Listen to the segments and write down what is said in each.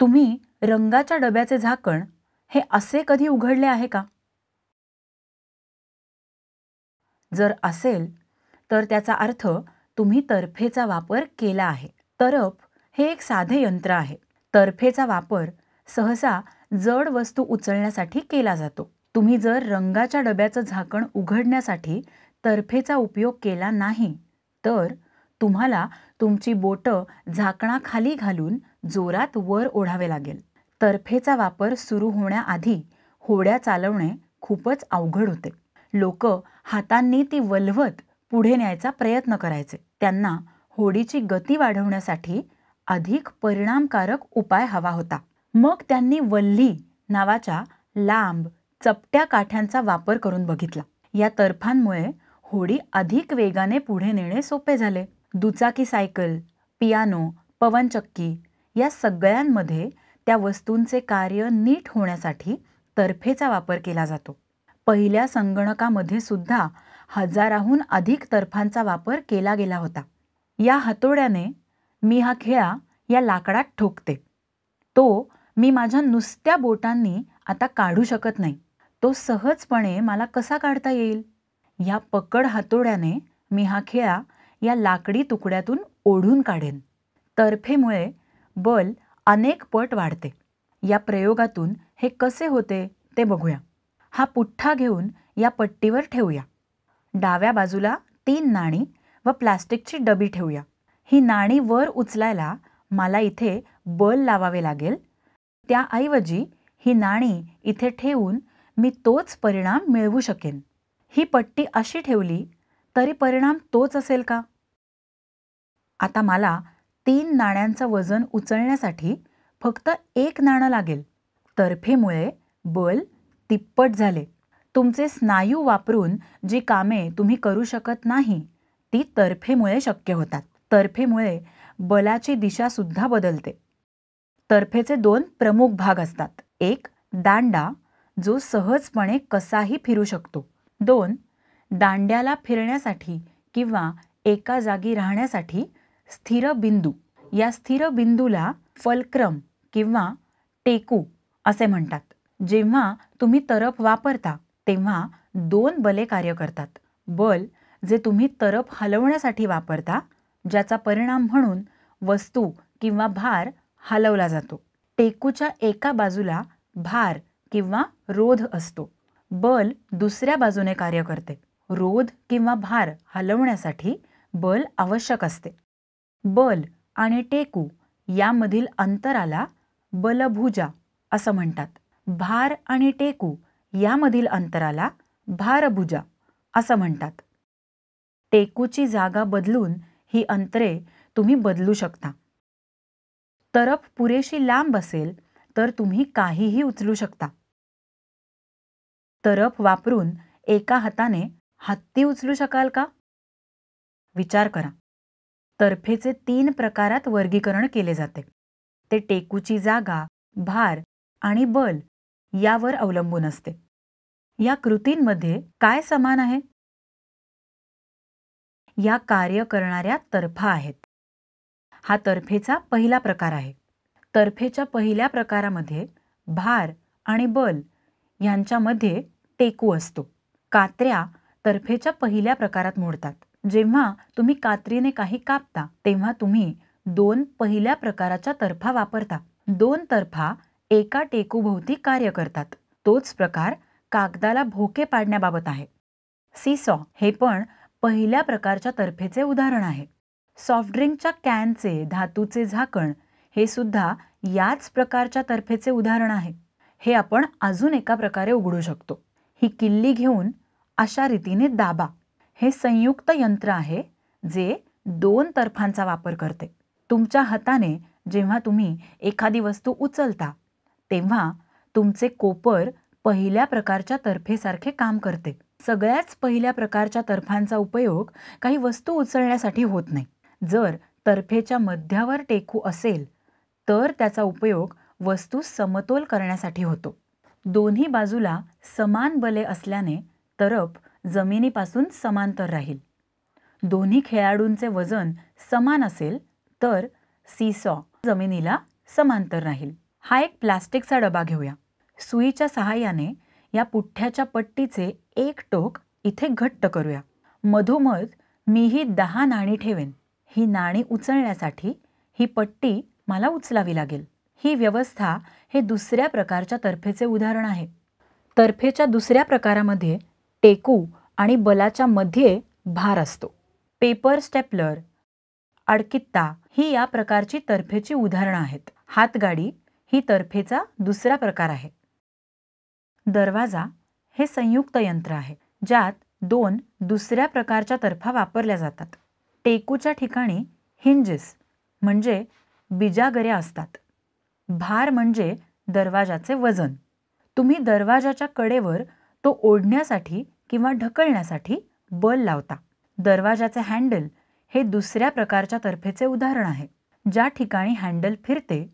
तुम्ही रंगाच्या डब्याचे झाकण हे असे कधी उघडले आहे का? जर असेल तर त्याचा अर्थ तुम्ही तर्फेचा वापर केला आहे. तरफ हे एक साधे यंत्र आहे. तर्फेचा वापर सहसा जड वस्तू उचलण्यासाठी केला जातो. तुम्ही जर रंगाच्या डब्याचं झाकण उघडण्यासाठी तर्फेचा उपयोग केला नाही तर तुम्हाला तुमची बोटं झाकणाखाली घालून जोरात वर ओढावे लागेल. तर्फेचा वापर सुरू होण्याआधी होड्या चालवणे खूपच अवघड होते. लोक हातांनी ती वल्हवत पुढे न्यायचा प्रयत्न करायचे. त्यांना होडीची गती वाढवण्यासाठी अधिक परिणामकारक उपाय हवा होता. मग त्यांनी वल्ली नावाच्या लांब चपट्या काठ्यांचा वापर करून बघितला. या तर्फांमुळे होडी अधिक वेगाने पुढे नेणे सोपे झाले. दुचाकी सायकल पियानो पवनचक्की या सगळ्यांमध्ये त्या वस्तूंचे कार्य नीट होण्यासाठी तर्फेचा वापर केला जातो. पहिल्या संगणकामध्ये सुद्धा हजाराहून अधिक तर्फांचा वापर केला गेला होता. या हातोड्याने मी हा खेळा या लाकडात ठोकते. तो मी माझ्या नुसत्या बोटांनी आता काढू शकत नाही. तो सहजपणे मला कसा काढता येईल? या पकड हातोड्याने मी हा खेळा या लाकडी तुकड्यातून ओढून काढेन. तर्फेमुळे बल अनेक पट वाढते. या प्रयोगातून हे कसे होते ते बघूया. हा पुठ्ठा घेऊन या पट्टीवर ठेवूया. डाव्या बाजूला तीन नाणी व प्लास्टिकची डबी ठेवूया. ही नाणी वर उचलायला मला इथे बल लावावे लागेल. त्याऐवजी ही नाणी इथे ठेवून मी तोच परिणाम मिळवू शकेन. ही पट्टी अशी ठेवली तरी परिणाम तोच असेल का? आता मला तीन नाण्यांचं वजन उचलण्यासाठी फक्त एक नाणं लागेल. तर्फेमुळे बल तिप्पट झाले. तुमचे स्नायू वापरून जी कामे तुम्ही करू शकत नाही ती तर्फेमुळे शक्य होतात. तर्फेमुळे बलाची दिशासुद्धा बदलते. तर्फेचे दोन प्रमुख भाग असतात. एक दांडा जो सहजपणे कसाही फिरू शकतो. दोन दांड्याला फिरण्यासाठी किंवा एका जागी राहण्यासाठी स्थिर बिंदू या स्थिर बिंदूला फलक्रम किंवा टेकू असे म्हणतात. जेव्हा तुम्ही तरफ वापरता तेव्हा दोन बले कार्य करतात. बल जे तुम्ही तरफ हलवण्यासाठी वापरता ज्याचा परिणाम म्हणून वस्तू किंवा भार हलवला जातो. टेकूच्या एका बाजूला भार किंवा रोध असतो. बल दुसऱ्या बाजूने कार्य करते. रोध किंवा भार हलवण्यासाठी बल आवश्यक असते. बल आणि टेकू यामधील अंतराला बलभुजा असं म्हणतात. भार आणि टेकू यामधील अंतराला भारभुजा असं म्हणतात. टेकूची जागा बदलून ही अंतरे तुम्ही बदलू शकता. तरफ पुरेशी लांब असेल तर तुम्ही काहीही उचलू शकता. तरफ वापरून एका हाताने हत्ती उचलू शकाल का? विचार करा. तर्फेचे तीन प्रकारात वर्गीकरण केले जाते. ते टेकूची जागा भार आणि बल यावर अवलंबून असते. या कृतींमध्ये काय समान आहे? या कार्य करणाऱ्या तर्फा आहेत. हा तर्फेचा पहिला प्रकार आहे. तर्फेच्या पहिल्या प्रकारामध्ये भार आणि बल यांच्यामध्ये टेकू असतो. कात्र्या तर्फेच्या पहिल्या प्रकारात मोडतात. जेव्हा तुम्ही कात्रीने काही कापता तेव्हा तुम्ही दोन पहिल्या प्रकाराच्या तर्फा वापरता. दोन तर्फा एका टेकूभोवती कार्य करतात. तोच प्रकार कागदाला भोके पाडण्याबाबत आहे. सीसॉ हे पण पहिल्या प्रकारच्या तर्फेचे उदाहरण आहे. सॉफ्टड्रिंकच्या कॅनचे धातूचे झाकण हे सुद्धा याच प्रकारच्या तर्फेचे उदाहरण आहे. हे आपण अजून एका प्रकारे उघडू शकतो. ही किल्ली घेऊन अशा रीतीने दाबा. हे संयुक्त यंत्र आहे जे दोन तर्फांचा वापर करते. तुमच्या हाताने जेव्हा तुम्ही एखादी वस्तू उचलता तेव्हा तुमचे कोपर पहिल्या प्रकारच्या तर्फेसारखे काम करते. सगळ्याच पहिल्या प्रकारच्या तर्फांचा उपयोग काही वस्तू उचलण्यासाठी होत नाही. जर तर्फेच्या मध्यावर टेकू असेल तर त्याचा उपयोग वस्तू समतोल करण्यासाठी होतो. दोन्ही बाजूला समान बले असल्याने तरफ जमिनीपासून समांतर राहील. दोन्ही खेळाडूंचे वजन समान असेल तर सीसॉ जमिनीला समांतर राहील. हा एक प्लास्टिकचा डबा घेऊया. सुईच्या सहाय्याने या पुठ्ठ्याच्या पट्टीचे एक टोक इथे घट्ट करूया. मधोमध मी ही दहा नाणी ठेवेन. ही नाणी उचलण्यासाठी ही पट्टी मला उचलावी लागेल. ही व्यवस्था हे दुसऱ्या प्रकारच्या तर्फेचे उदाहरण आहे. तर्फेच्या दुसऱ्या प्रकारामध्ये टेकू आणि बलाच्या मध्ये भार असतो. पेपर स्टेपलर अडकित्ता ही या प्रकारची तर्फेची उदाहरणं आहेत. हातगाडी ही तर्फेचा दुसरा प्रकार आहे. दरवाजा हे संयुक्त यंत्र आहे ज्यात दोन दुसऱ्या प्रकारच्या तर्फा वापरल्या जातात. टेकूच्या ठिकाणी हिंजेस म्हणजे बिजागऱ्या असतात. भार म्हणजे दरवाजाचे वजन. तुम्ही दरवाजाच्या कडेवर तो ओढण्यासाठी किंवा ढकलण्यासाठी बल लावता. दरवाजाचे हँडल हे दुसऱ्या प्रकारच्या तर्फेचे उदाहरण आहे. ज्या ठिकाणी हँडल फिरते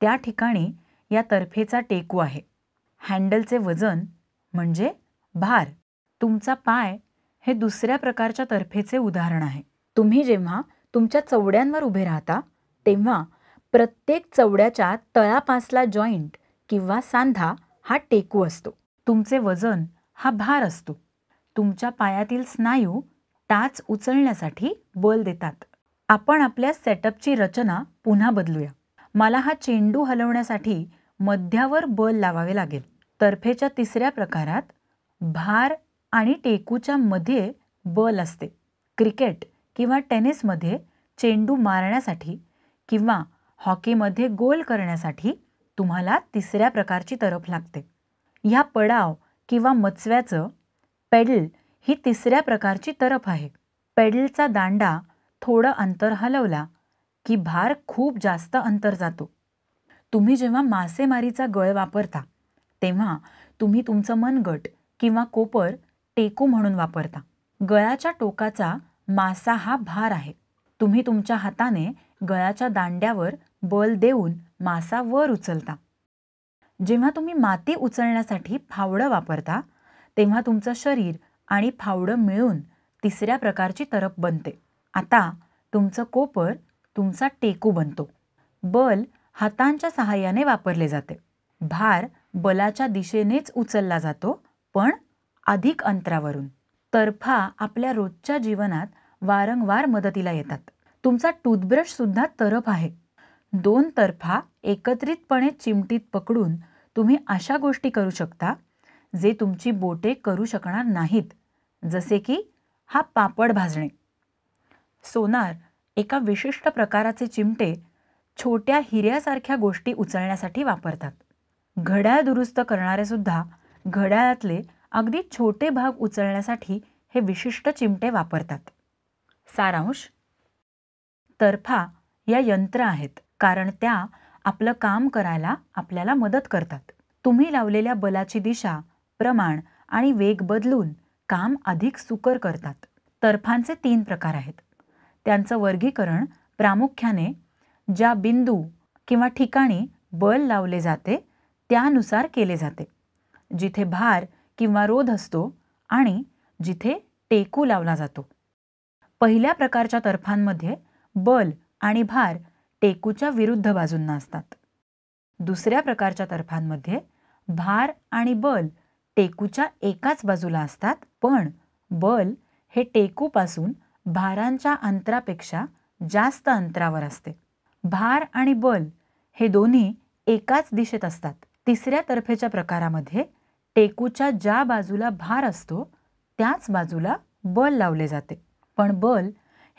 त्या ठिकाणी या तर्फेचा टेकू आहे. हँडलचे वजन म्हणजे भार. तुमचा पाय हे दुसऱ्या प्रकारच्या तर्फेचे उदाहरण आहे. तुम्ही जेव्हा तुमच्या चवड्यांवर उभे राहता तेव्हा प्रत्येक चवड्याच्या तळापासला जॉईंट किंवा सांधा हा टेकू असतो. तुमचे वजन हा भार असतो. तुमच्या पायातील स्नायू टाच उचलण्यासाठी बल देतात. आपण आपल्या सेटअपची रचना पुन्हा बदलूया. मला हा चेंडू हलवण्यासाठी मध्यावर बल लावावे लागेल. तर्फेच्या तिसऱ्या प्रकारात भार आणि टेकूच्या मध्ये बल असते. क्रिकेट किंवा टेनिसमध्ये चेंडू मारण्यासाठी किंवा हॉकीमध्ये गोल करण्यासाठी तुम्हाला तिसऱ्या प्रकारची तरफ लागते. ह्या पडाव किंवा मचव्याचं पेडल ही तिसऱ्या प्रकारची तरफ आहे. पेडलचा दांडा थोडं अंतर हलवला की भार खूप जास्त अंतर जातो. तुम्ही जेव्हा मासेमारीचा गळ वापरता तेव्हा तुम्ही तुमचं मनगट किंवा कोपर टेकू म्हणून वापरता. गळाच्या टोकाचा मासा हा भार आहे. तुम्ही तुमच्या हाताने गळाच्या दांड्यावर बल देऊन मासा वर उचलता. जेव्हा तुम्ही माती उचलण्यासाठी फावडं वापरता तेव्हा तुमचं शरीर आणि फावडं मिळून तिसऱ्या प्रकारची तरफ बनते. आता तुमचं कोपर तुमचा टेकू बनतो. बल हातांच्या सहाय्याने वापरले जाते. भार बलाच्या दिशेनेच उचलला जातो पण अधिक अंतरावरून. तर्फा आपल्या रोजच्या जीवनात वारंवार मदतीला येतात. तुमचा टूथब्रशसुद्धा तरफ आहे. दोन तर्फा एकत्रितपणे चिमटीत पकडून तुम्ही अशा गोष्टी करू शकता जे तुमची बोटे करू शकणार नाहीत जसे की हा पापड भाजणे. सोनार एका विशिष्ट प्रकाराचे चिमटे छोट्या हिऱ्यासारख्या गोष्टी उचलण्यासाठी वापरतात. घड्याळ दुरुस्त करणारेसुद्धा घड्याळातले अगदी छोटे भाग उचलण्यासाठी हे विशिष्ट चिमटे वापरतात. सारांश. तर्फा या यंत्र आहेत कारण त्या आपलं काम करायला आपल्याला मदत करतात. तुम्ही लावलेल्या बलाची दिशा प्रमाण आणि वेग बदलून काम अधिक सुकर करतात. तर्फांचे तीन प्रकार आहेत. त्यांचं वर्गीकरण प्रामुख्याने ज्या बिंदू किंवा ठिकाणी बल लावले जाते त्यानुसार केले जाते. जिथे भार किंवा रोध असतो आणि जिथे टेकू लावला जातो. पहिल्या प्रकारच्या तर्फांमध्ये बल आणि भार टेकूच्या विरुद्ध बाजूंना असतात. दुसऱ्या प्रकारच्या तर्फांमध्ये भार आणि बल टेकूच्या एकाच बाजूला असतात पण बल हे टेकूपासून भारांच्या अंतरापेक्षा जास्त अंतरावर असते. भार आणि बल हे दोन्ही एकाच दिशेत असतात. तिसऱ्या तर्फेच्या प्रकारामध्ये टेकूच्या ज्या बाजूला भार असतो त्याच बाजूला बल लावले जाते. पण बल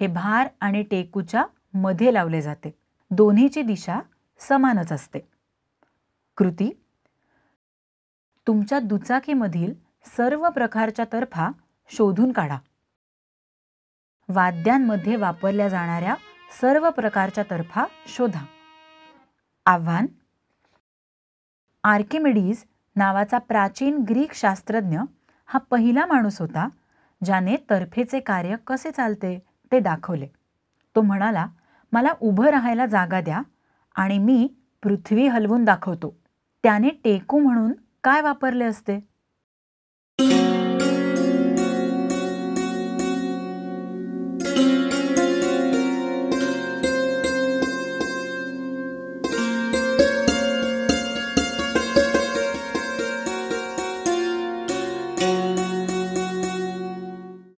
हे भार आणि टेकूच्या मध्ये लावले जाते. दोन्हीची दिशा समानच असते. कृती तुमच्या दुचाकीमधील सर्व प्रकारच्या तर्फा शोधून काढा. वाद्यांमध्ये वापरल्या जाणाऱ्या सर्व प्रकारच्या तर्फा शोधा. आव्हान आर्किमिडीज नावाचा प्राचीन ग्रीक शास्त्रज्ञ हा पहिला माणूस होता ज्याने तर्फेचे कार्य कसे चालते ते दाखवले. तो म्हणाला मला उभं राहायला जागा द्या आणि मी पृथ्वी हलवून दाखवतो. त्याने टेकू म्हणून काय वापरले असते?